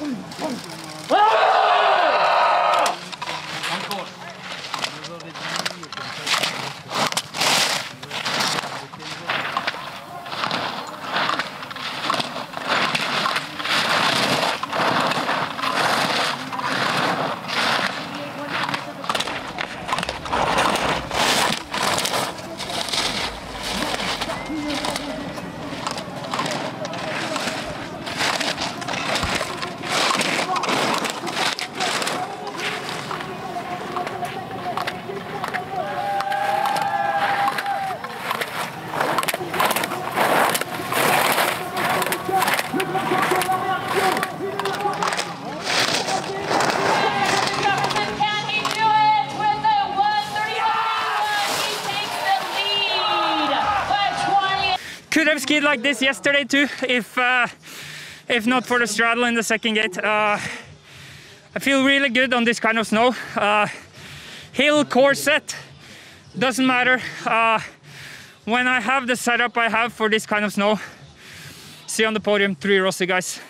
Vamos! Could have skied like this yesterday too, if uh, if not for the straddle in the second gate. Uh, I feel really good on this kind of snow. Uh, hill course set doesn't matter. Uh, when I have the setup I have for this kind of snow, see you on the podium, three Rossi guys.